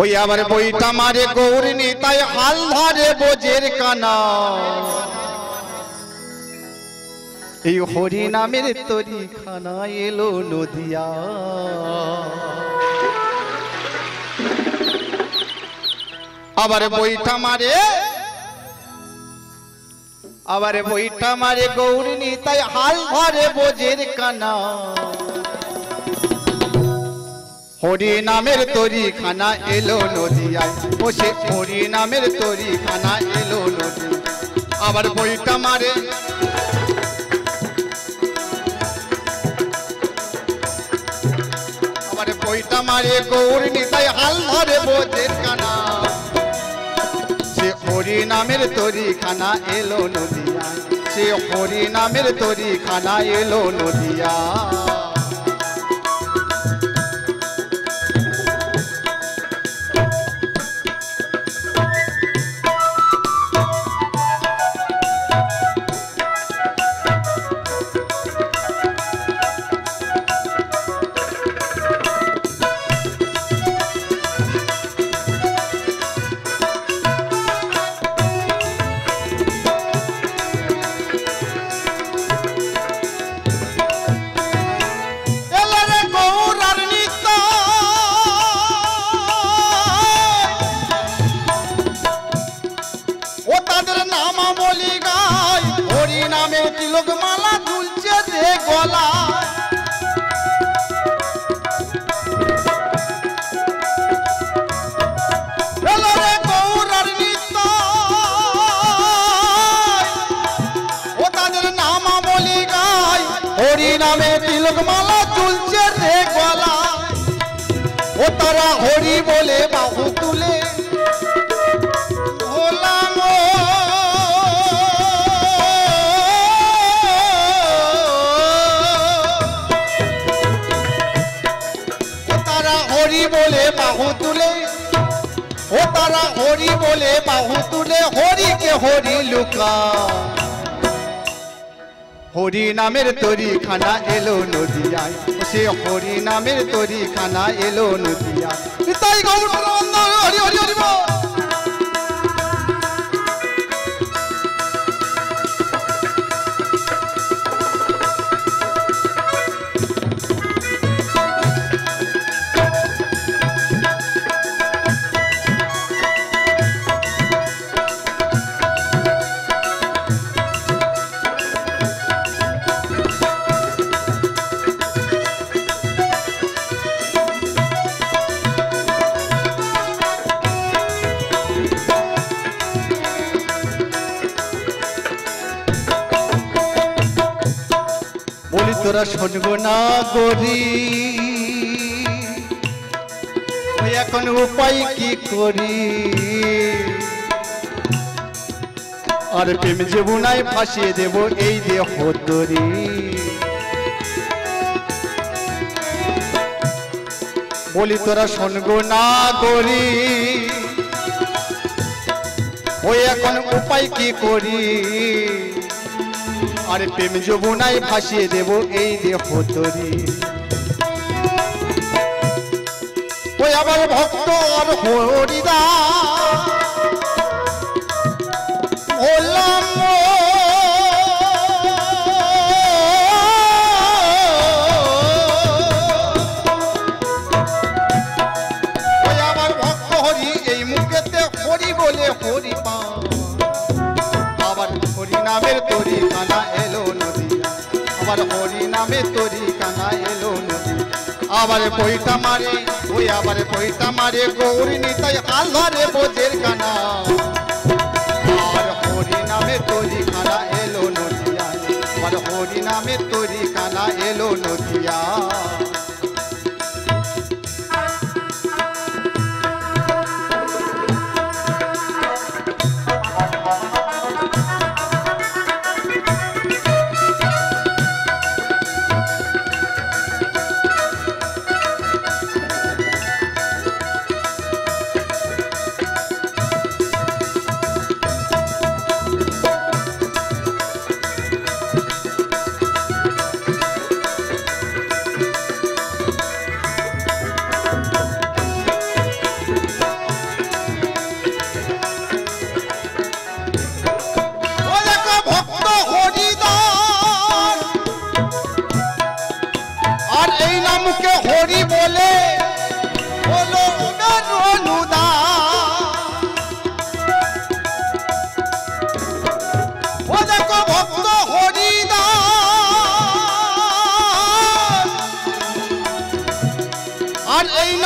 ওই আবার বইটা মারে গৌরী তাই হাল ধরে বোঝের কানা। এই হরি নামের তরি খানা এলো নদিয়া। আবার বইটা মারে, আবার বইটা মারে গৌরিনী, তাই হাল ধরে বোঝের কানা। হরি নামের তরি খানা এলো নদিয়ায়। ও সে হরি নামের তরি খানা এলো নদী আবার বইটা মারে। আবার বইটা মারে গৌরিনী তাই হাল ধরে বোঝের কানা। সে হরি নামের তরি খানা এলো নদিয়া সে হরি নামের তরি খানা এলো নদিয়া হরি নামে তিলক মালা চুলছে রে গলা। ও তারা হরি বলে বাহু তুলে। ভোলাম ও তারা হরি বলে বাহু তুলে। ও তারা হরি বলে বাহু তুলে। হরিকে হরি লুকা। হরি নামের তরি খানা এলো নদিয়ায়। সে হরি নামের তরি খানা এলো নদিয়ায়। তাই গৌর হরি হরি হরি তোরা শুনব না করি এখন উপায় কি করি? আর প্রেম জীবনায় ফাঁসিয়ে দেব এই দেহ তরি। বলি তোরা শুনব না করি ওই এখন উপায় কি করি? আর প্রেম যমুনায় ভাসিয়ে দেব এই দেহ তরি ওই আবার ভক্ত আর হরিদা নামের তরি কানা এলো নদী। আবার হরি নামের তরি কানা এলো নদী। আবার বইটা মারে, ওই আবার বইটা মারে, গৌরী নিতাই হাল ধরে বোঝের কানা। আর হরি নামে তরি কানা এলো নদিয়া। আবার হরি নামে তরি কানা এলো নদিয়া।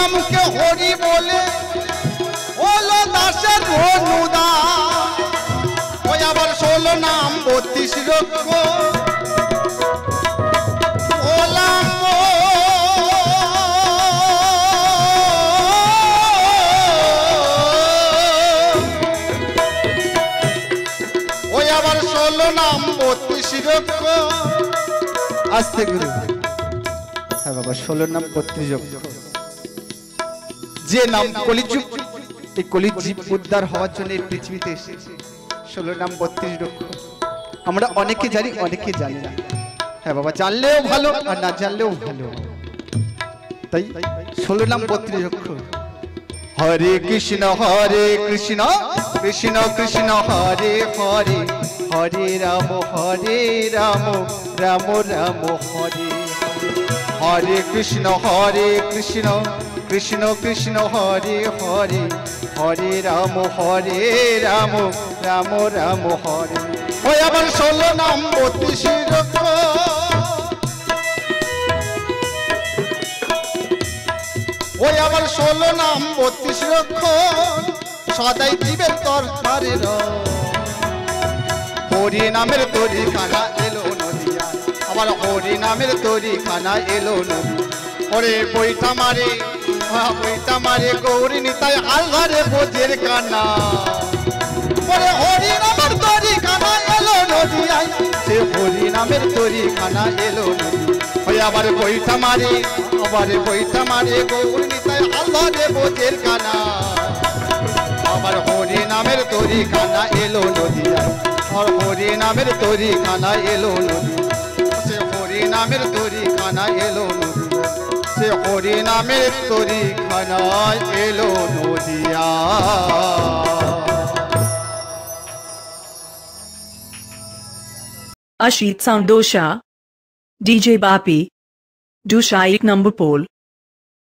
নামকে হরি বলে, হলো দাসের অনুদান। ওই আবার ষোলো নাম বত্রিশ লক্ষ। ষোলো আসতে গুরু হ্যাঁ বাবা ষোলোর নাম বত্রিশ যে নাম কলিযুগ, এই কলিজীব উদ্ধার হওয়ার জন্য এই পৃথিবীতে এসেছে। ষোলো নাম, বত্রিশ লক্ষ। আমরা অনেকে জানি অনেকে জানি না। হ্যাঁ বাবা, জানলেও ভালো আর না জানলেও ভালো। তাই ষোলো নাম, বত্রিশ লক্ষ। হরে কৃষ্ণ হরে কৃষ্ণ কৃষ্ণ কৃষ্ণ, হরে হরে হরে রাম হরে রাম রাম রাম হরে। হরে কৃষ্ণ হরে কৃষ্ণ কৃষ্ণ কৃষ্ণ হরে হরে হরে রাম হরে রাম রাম রাম, হরে। ওই আবার ষোলো নাম বত্রিশ ওই আবার ষোলো নাম বত্রিশ লক্ষ সদাই জীবের তরকারের হরি নামের তরি খানা এলো নদিয়া। আবার হরি নামের তরি খানা এলো নদী ওরে বইটা মারে। বইটা মারে গৌরী নিতাই আলঘরে বোঝের কানা ওরে হরি নামের তরি খানা এলো নদিয়ায়, সে হরি নামের তরি খানা এলো নদী ওই আবার বইটা মারে, আবার বইটা মারে গৌরী নিতাই আলঘরে বোঝের কানা আমার হরি নামের তরি খানা এলো নদিয়ায়, আর হরি নামের তরি খানা এলো নদী সে হরি নামের তরি খানা এলো নদী সে হরি নামের তরি খানা এলো Nadia Ashit Sound Dosha DJ Bapi Dusha एक number pole